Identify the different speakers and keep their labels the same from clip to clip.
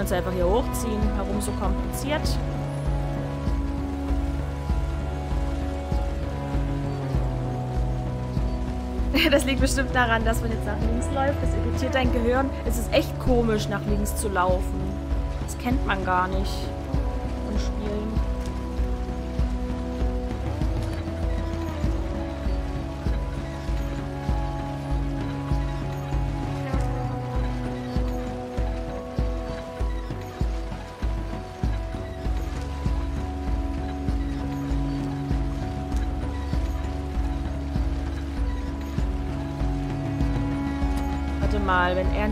Speaker 1: können uns einfach hier hochziehen. Warum so kompliziert? Das liegt bestimmt daran, dass man jetzt nach links läuft. Das irritiert dein Gehirn. Es ist echt komisch, nach links zu laufen. Das kennt man gar nicht von Spielen.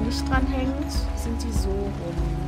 Speaker 1: Nicht dran hängt, sind die so rum.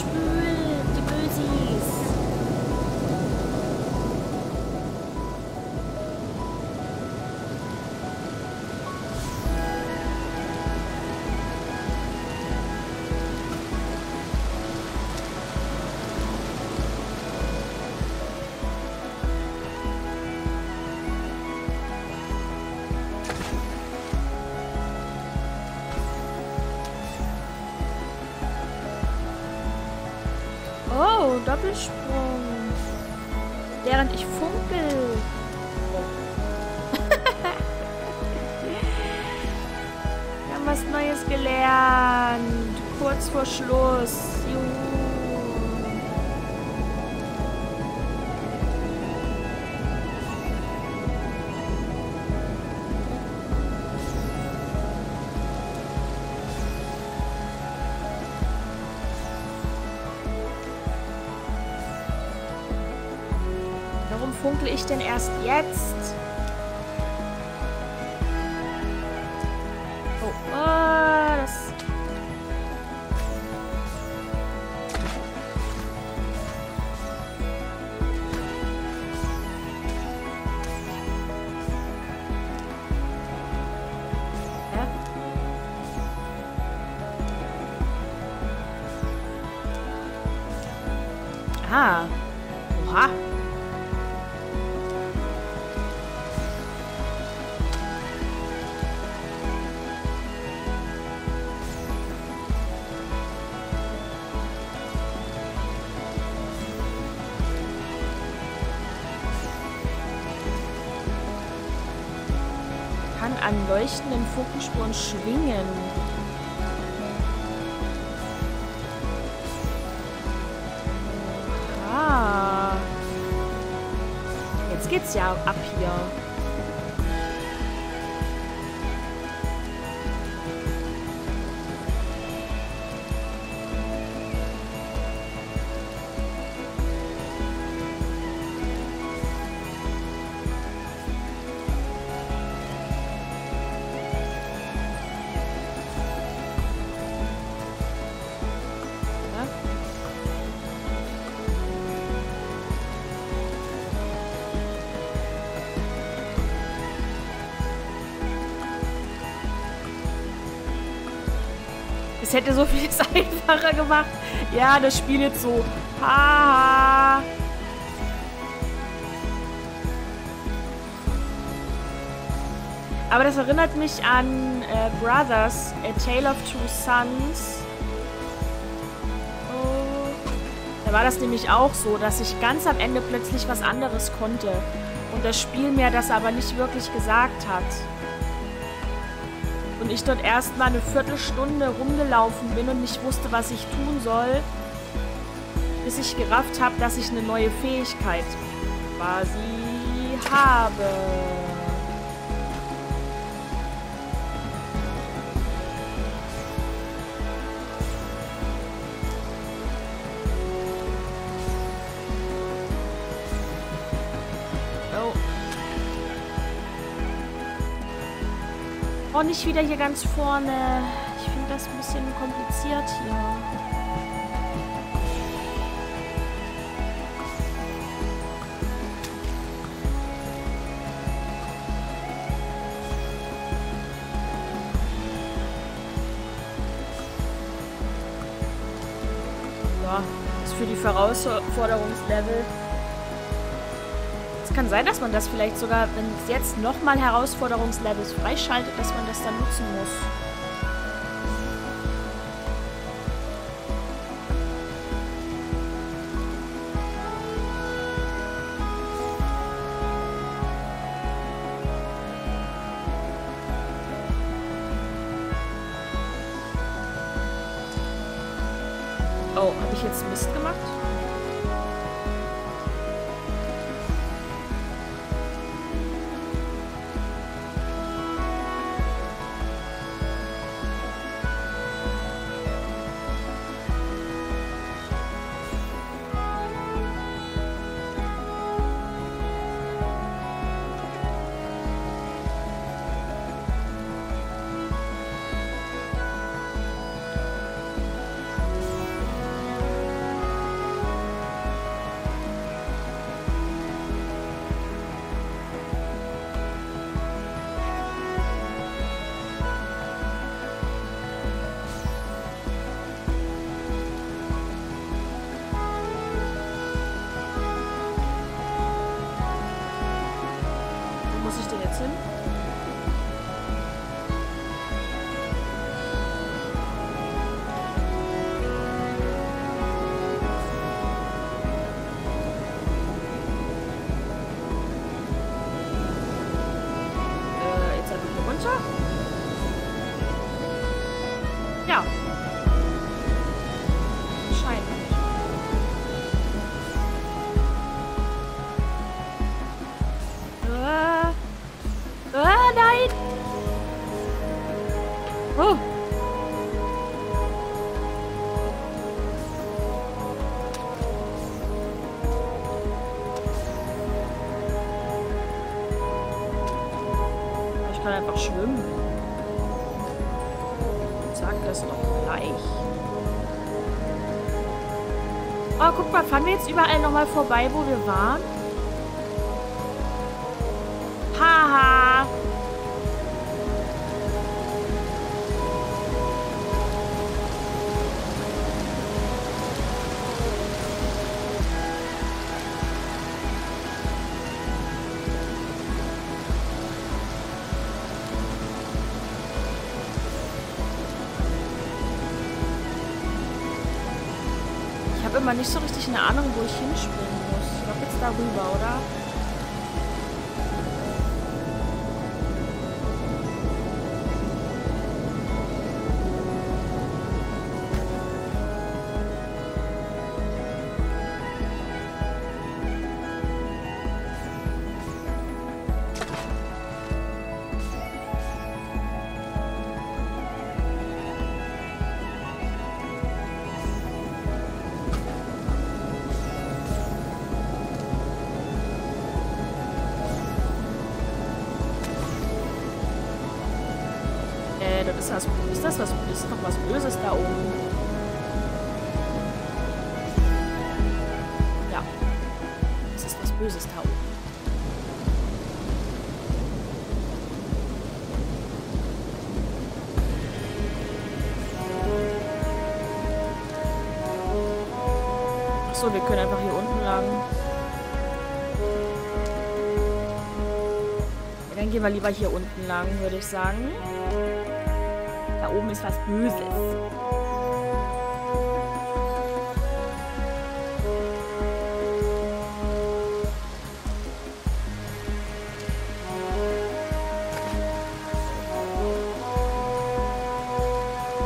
Speaker 1: gelernt. Kurz vor Schluss. Juhu. Warum funkle ich denn erst jetzt? An leuchtenden Funkenspuren schwingen. Ah. Jetzt geht's ja ab hier. Das hätte so vieles einfacher gemacht. Ja, das Spiel jetzt so. Haha. Aber das erinnert mich an äh, Brothers, A Tale of Two Sons. Da war das nämlich auch so, dass ich ganz am Ende plötzlich was anderes konnte. Und das Spiel mir das aber nicht wirklich gesagt hat. Ich dort erstmal eine Viertelstunde rumgelaufen bin und nicht wusste, was ich tun soll, bis ich gerafft habe, dass ich eine neue Fähigkeit quasi habe. Oh, nicht wieder hier ganz vorne. Ich finde das ein bisschen kompliziert hier. Ja, ist für die Herausforderungslevel kann sein, dass man das vielleicht sogar, wenn es jetzt nochmal Herausforderungslevels freischaltet, dass man das dann nutzen muss. No. Jetzt überall nochmal vorbei, wo wir waren? Immer nicht so richtig eine Ahnung, wo ich hinspringen muss. Ich glaube jetzt darüber, oder? Achso, wir können einfach hier unten lang. Ja, dann gehen wir lieber hier unten lang, würde ich sagen. Da oben ist was Böses.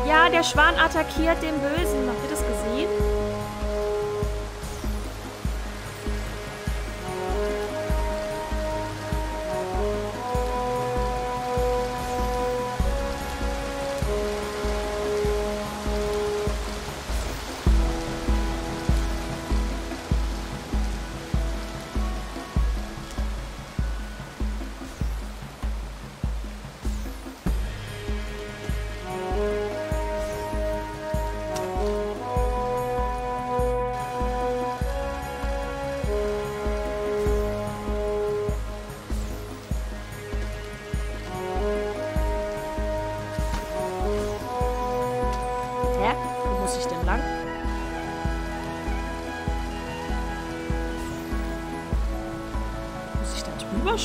Speaker 1: Ja, der Schwan attackiert den Bösen.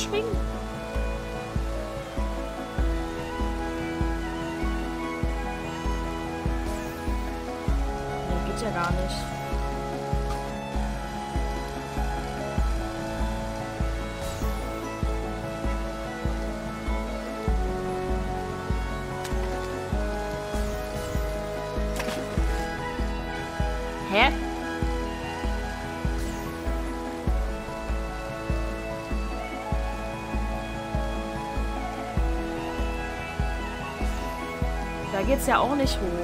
Speaker 1: Da Geht's ja auch nicht hoch.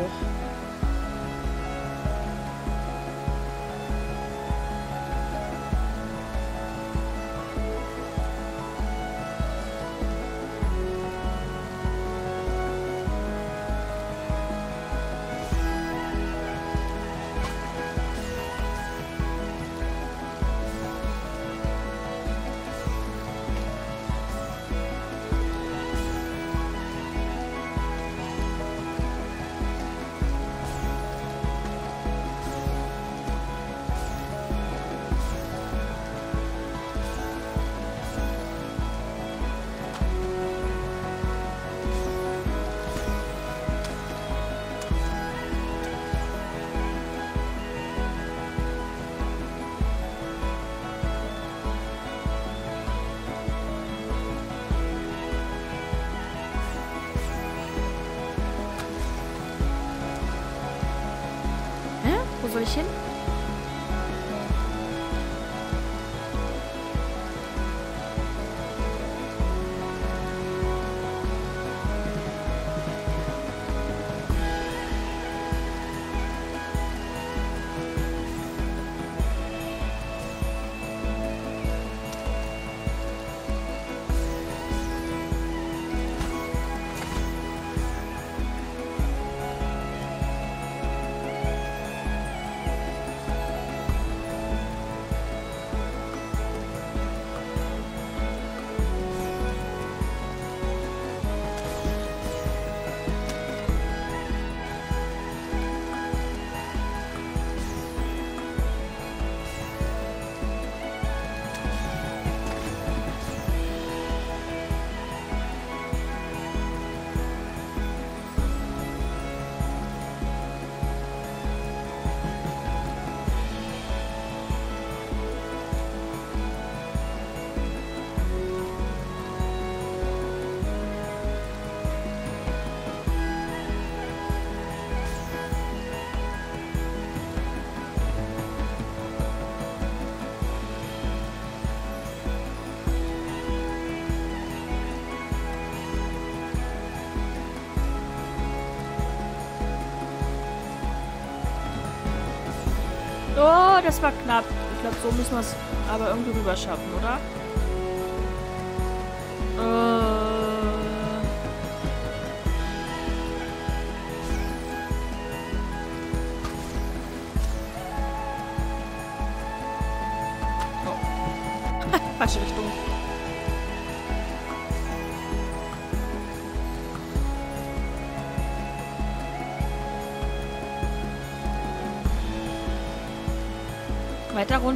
Speaker 1: Polişelim. Das war knapp. Ich glaube, so müssen wir es aber irgendwie rüber schaffen, oder?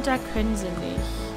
Speaker 1: Runter können sie nicht.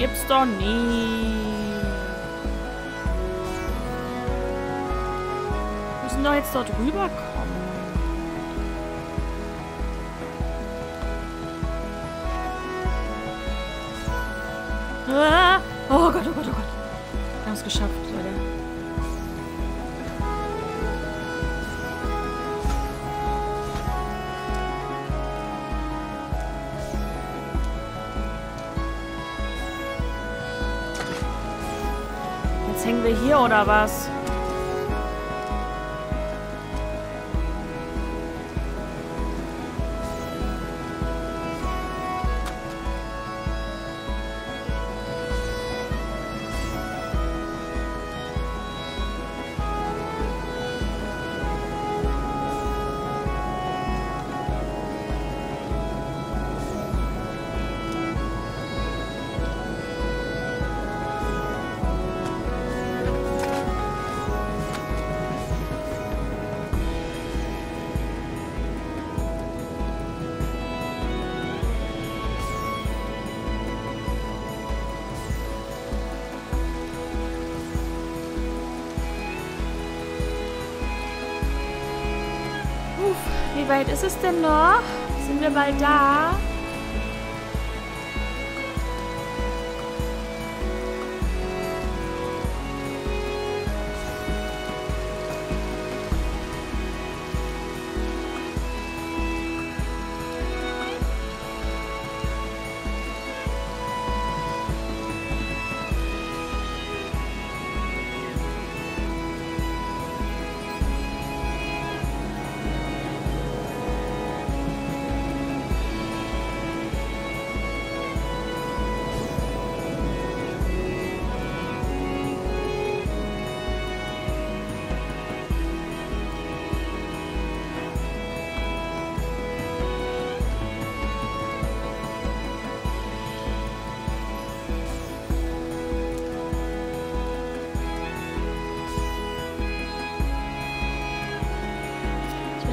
Speaker 1: Gibt's doch nie. Wir müssen doch jetzt dort rüberkommen. Ah! Oh Gott, oh Gott, oh Gott. Wir haben es geschafft, Moravas. Weit ist es denn noch? Sind wir bald da?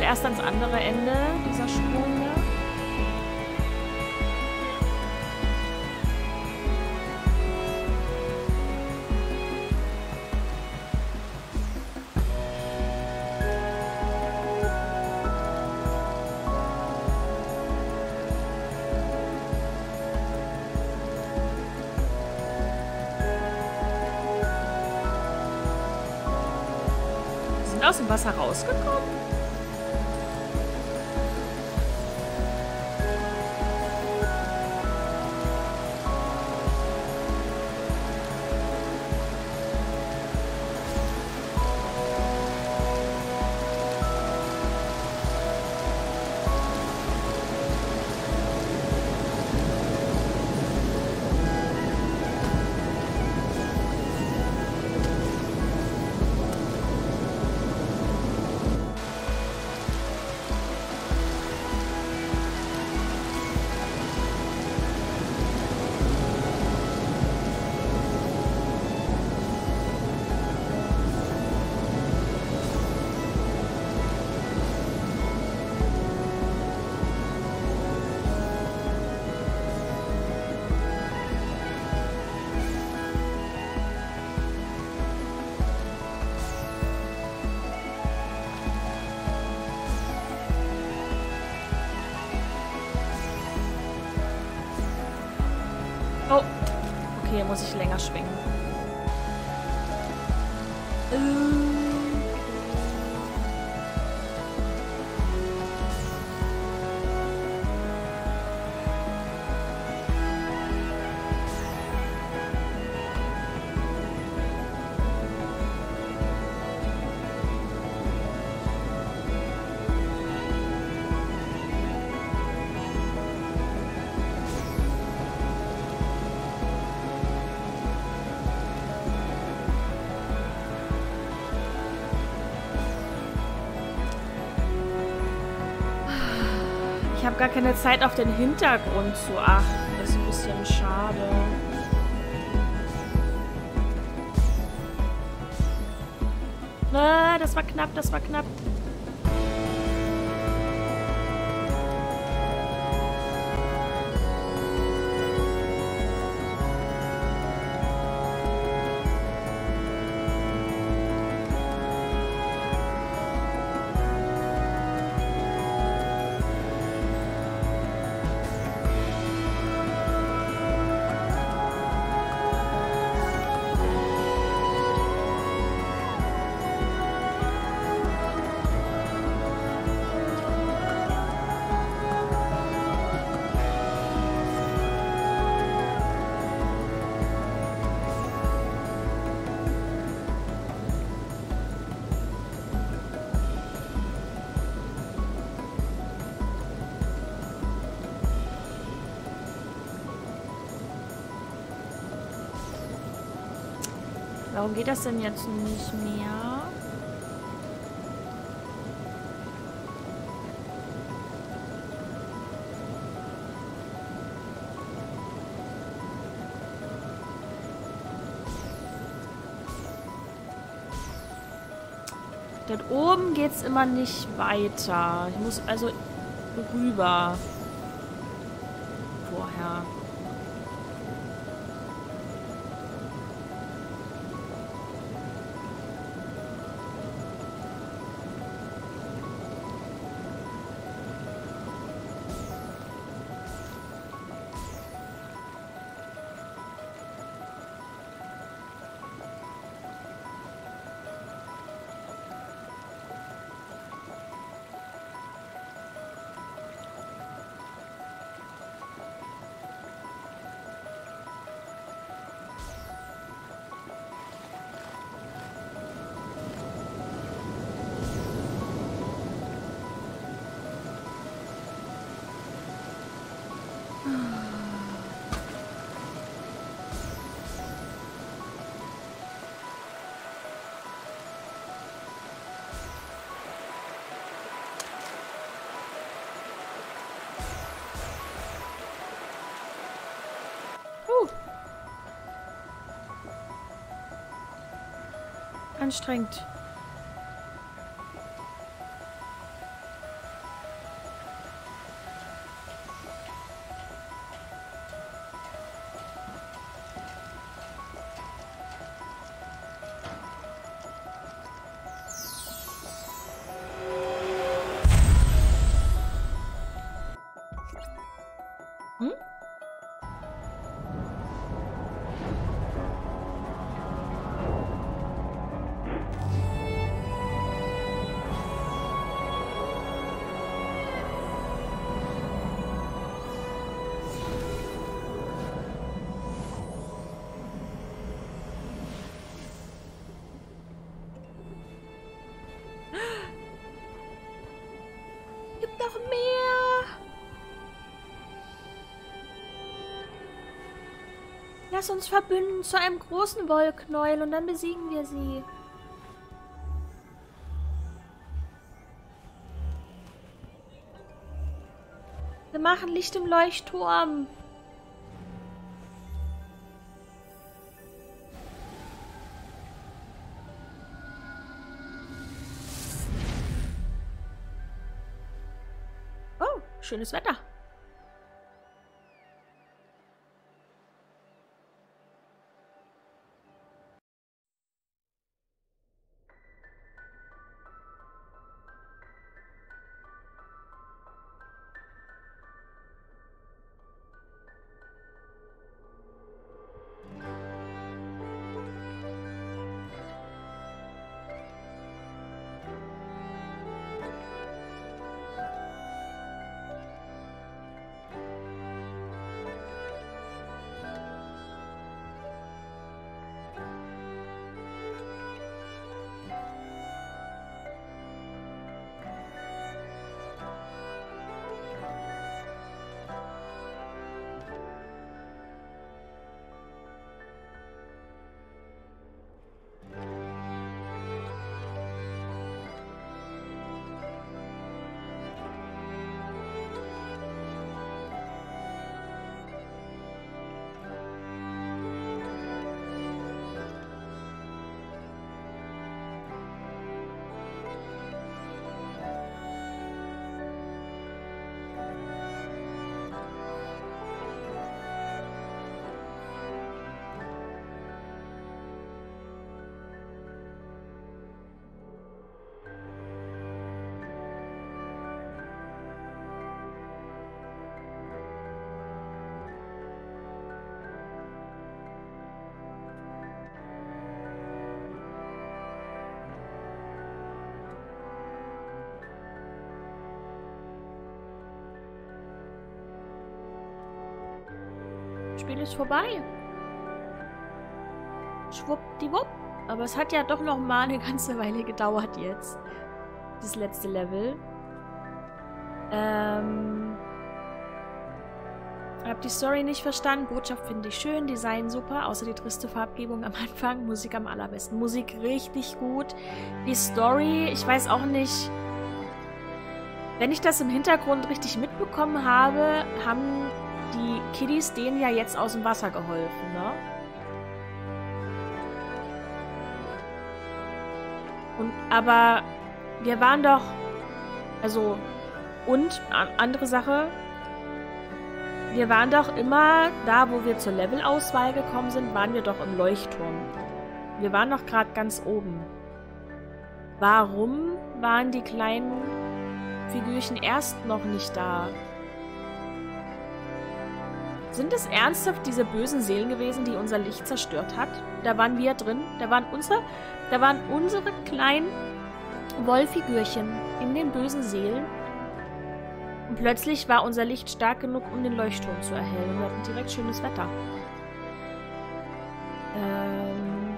Speaker 1: Erst ans andere Ende dieser sind aus dem Wasser rausgekommen. Muss ich länger schwingen. Habe gar keine Zeit, auf den Hintergrund zu achten. Das ist ein bisschen schade. Ah, das war knapp, das war knapp. Warum geht das denn jetzt nicht mehr? Dort oben geht es immer nicht weiter. Ich muss also rüber. Vorher. Anstrengend. Lass uns verbünden zu einem großen Wollknäuel und dann besiegen wir sie. Wir machen Licht im Leuchtturm. Oh, schönes Wetter. Spiel ist vorbei. Schwuppdiwupp. Aber es hat ja doch noch mal eine ganze Weile gedauert jetzt. Das letzte Level. Ähm... Hab die Story nicht verstanden. Botschaft finde ich schön. Design super. Außer die triste Farbgebung am Anfang. Musik am allerbesten. Musik richtig gut. Die Story, ich weiß auch nicht. Wenn ich das im Hintergrund richtig mitbekommen habe, haben die Kiddies denen ja jetzt aus dem Wasser geholfen, ne? Und, aber wir waren doch, also, und, andere Sache, wir waren doch immer, da wo wir zur Levelauswahl gekommen sind, waren wir doch im Leuchtturm. Wir waren doch gerade ganz oben. Warum waren die kleinen Figürchen erst noch nicht da? Sind es ernsthaft diese bösen Seelen gewesen, die unser Licht zerstört hat? Da waren wir drin. Da waren unsere, da waren unsere kleinen Wollfigürchen in den bösen Seelen. Und plötzlich war unser Licht stark genug, um den Leuchtturm zu erhellen. Wir hatten direkt schönes Wetter. Ähm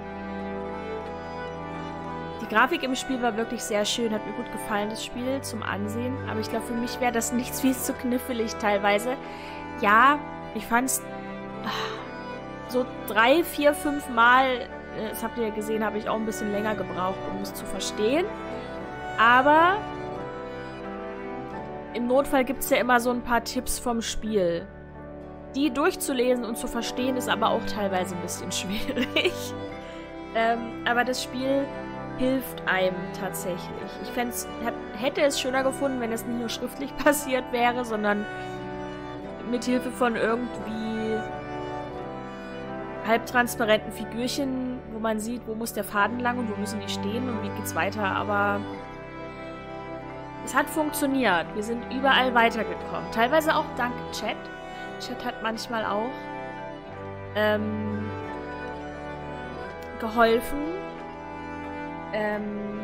Speaker 1: die Grafik im Spiel war wirklich sehr schön. Hat mir gut gefallen, das Spiel zum Ansehen. Aber ich glaube, für mich wäre das nichts wie zu knifflig teilweise. Ja, ich fand's ah, so drei, vier, fünf Mal, äh, das habt ihr ja gesehen, habe ich auch ein bisschen länger gebraucht, um es zu verstehen. Aber im Notfall gibt es ja immer so ein paar Tipps vom Spiel. Die durchzulesen und zu verstehen ist aber auch teilweise ein bisschen schwierig. ähm, aber das Spiel hilft einem tatsächlich. Ich hätte es schöner gefunden, wenn es nicht nur schriftlich passiert wäre, sondern mit Hilfe von irgendwie halbtransparenten Figürchen, wo man sieht, wo muss der Faden lang und wo müssen die stehen und wie geht's weiter, aber es hat funktioniert. Wir sind überall weitergekommen. Teilweise auch dank Chat. Chat hat manchmal auch ähm, geholfen. Ähm,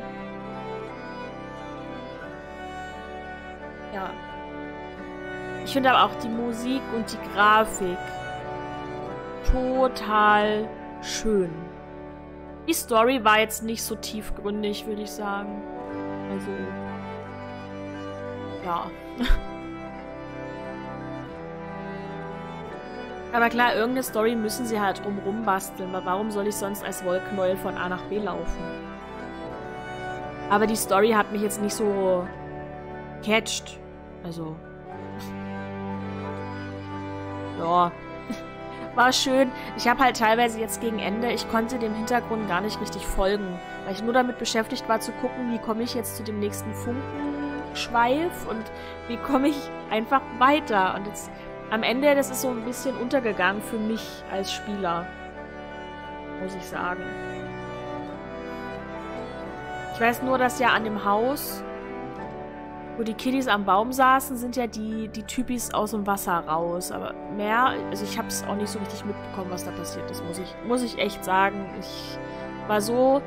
Speaker 1: ja, ich finde aber auch die Musik und die Grafik total schön. Die Story war jetzt nicht so tiefgründig, würde ich sagen. Also, ja. Aber klar, irgendeine Story müssen sie halt drumrum basteln, weil warum soll ich sonst als Wollknäuel von A nach B laufen? Aber die Story hat mich jetzt nicht so catcht. Also, ja, war schön. Ich habe halt teilweise jetzt gegen Ende, ich konnte dem Hintergrund gar nicht richtig folgen, weil ich nur damit beschäftigt war zu gucken, wie komme ich jetzt zu dem nächsten Funkenschweif und wie komme ich einfach weiter. Und jetzt am Ende, das ist so ein bisschen untergegangen für mich als Spieler, muss ich sagen. Ich weiß nur, dass ja an dem Haus wo die Kiddies am Baum saßen, sind ja die, die Typis aus dem Wasser raus. Aber mehr, also ich habe es auch nicht so richtig mitbekommen, was da passiert ist, muss ich, muss ich echt sagen. Ich war so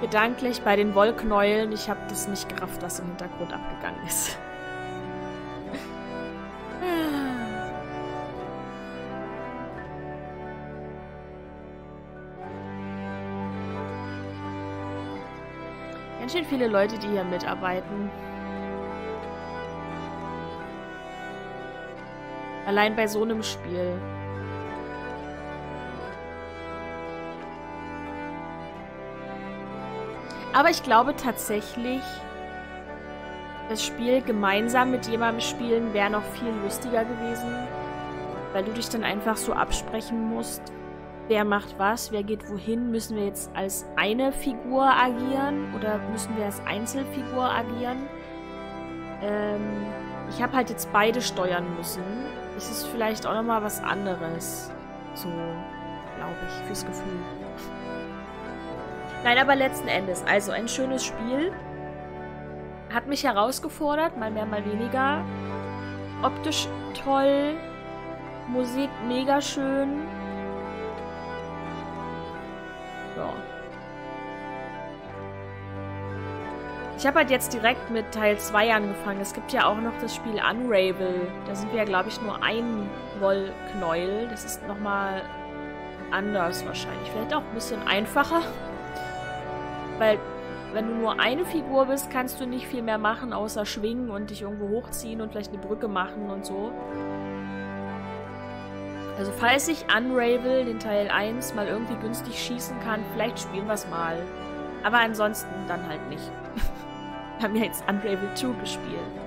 Speaker 1: gedanklich bei den Wollknäueln, ich habe das nicht gerafft, was im Hintergrund abgegangen ist. Ganz schön viele Leute, die hier mitarbeiten. Allein bei so einem Spiel. Aber ich glaube tatsächlich, das Spiel gemeinsam mit jemandem spielen wäre noch viel lustiger gewesen. Weil du dich dann einfach so absprechen musst, wer macht was, wer geht wohin. Müssen wir jetzt als eine Figur agieren oder müssen wir als Einzelfigur agieren? Ähm, ich habe halt jetzt beide steuern müssen ist es vielleicht auch nochmal was anderes. So, glaube ich, fürs Gefühl. Nein, aber letzten Endes, also ein schönes Spiel. Hat mich herausgefordert, mal mehr, mal weniger. Optisch toll. Musik mega schön. Ja. Ich habe halt jetzt direkt mit Teil 2 angefangen. Es gibt ja auch noch das Spiel Unravel. Da sind wir ja, glaube ich, nur ein Wollknäuel. Das ist nochmal anders wahrscheinlich. Vielleicht auch ein bisschen einfacher. Weil, wenn du nur eine Figur bist, kannst du nicht viel mehr machen, außer schwingen und dich irgendwo hochziehen und vielleicht eine Brücke machen und so. Also falls ich Unravel, den Teil 1, mal irgendwie günstig schießen kann, vielleicht spielen wir es mal. Aber ansonsten dann halt nicht. Haben ja jetzt Unravel 2 gespielt.